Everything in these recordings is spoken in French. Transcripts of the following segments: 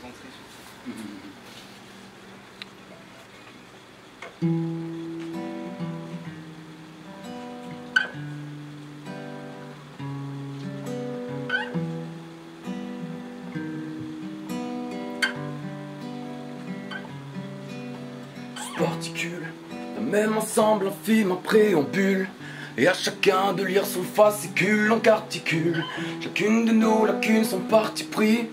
concentré sur ça. particules d'un même ensemble infime, un préambule. Et à chacun de lire son fascicule en carticule. Chacune de nos lacunes sont parti pris.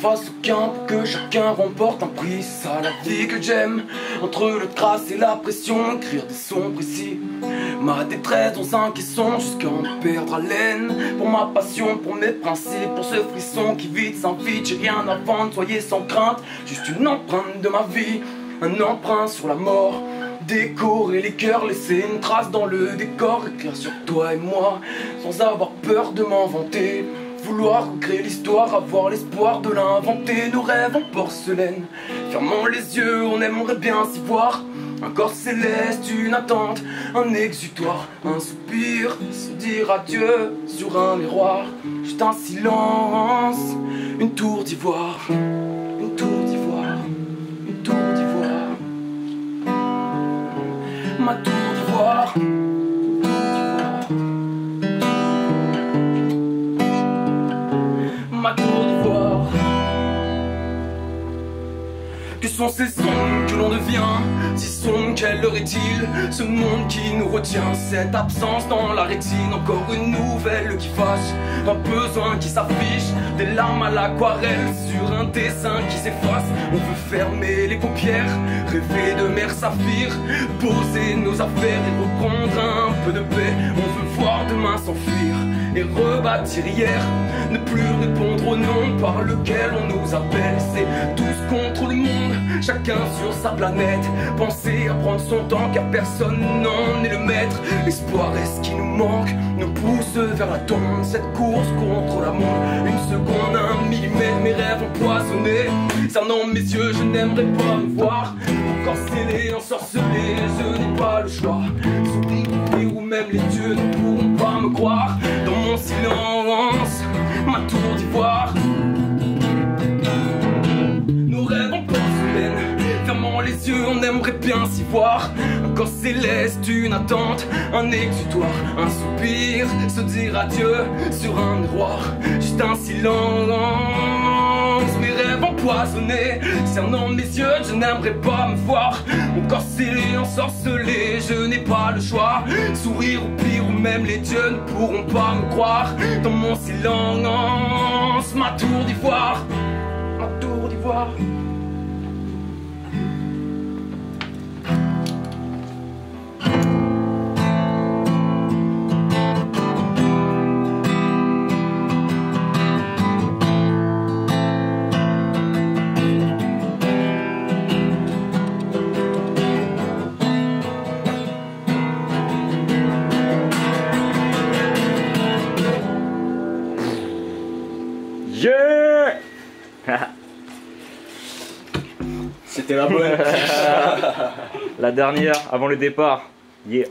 Fasse aucun pour que chacun remporte un prix. Ça la vie que j'aime. Entre le trace et la pression, écrire des sons précis. Ma détresse dans un caisson jusqu'à en perdre haleine. Pour ma passion, pour mes principes, pour ce frisson qui vite s'invite. J'ai rien à vendre, soyez sans crainte. Juste une empreinte de ma vie un emprunt sur la mort. Décorer les cœurs, laisser une trace dans le décor, écrire sur toi et moi, sans avoir peur de m'inventer. Vouloir créer l'histoire, avoir l'espoir de l'inventer, nos rêves en porcelaine. Fermant les yeux, on aimerait bien s'y voir. Un corps céleste, une attente, un exutoire, un soupir, se dire adieu sur un miroir. Juste un silence, une tour d'ivoire, une tour d'ivoire, une tour d'ivoire. Ma tour d'ivoire, Que sont ces sons que l'on devient? Si sombres, quelle heure est-il? Ce monde qui nous retient Cette absence dans la rétine. Encore une nouvelle qui fâche Un besoin qui s'affiche. Des larmes à l'aquarelle Sur un dessin qui s'efface. On veut fermer les paupières Rêver de saphir Poser nos affaires et reprendre un peu de paix. On veut voir demain s'enfuir et rebâtir hier. Ne plus répondre au nom par lequel on nous appelle. C'est tous contre le monde, chacun sur sa planète. Penser à prendre son temps car personne n'en est le maître. L'espoir est ce qui nous manque, la tombe Cette course contre la une seconde, un millimètre Mes rêves empoisonnés, cernant mes yeux je n'aimerais pas me voir. Encore scellé, ensorcelé, je n'ai pas le choix. Sourire ou même les dieux ne pourront pas me croire. Dans mon silence, ma tour on aimerait bien s'y voir. Un corps céleste, une attente, un exutoire. Un soupir, se dire adieu sur un miroir. Juste un silence mes rêves empoisonnés. Cernant mes yeux, je n'aimerais pas me voir. Mon corps scellé, ensorcelé, je n'ai pas le choix. Sourire ou pire, ou même les dieux ne pourront pas me croire. Dans mon silence, ma tour d'ivoire Ma tour d'ivoire C'était la bonne. La dernière avant le départ. Yeah.